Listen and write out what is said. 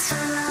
It's.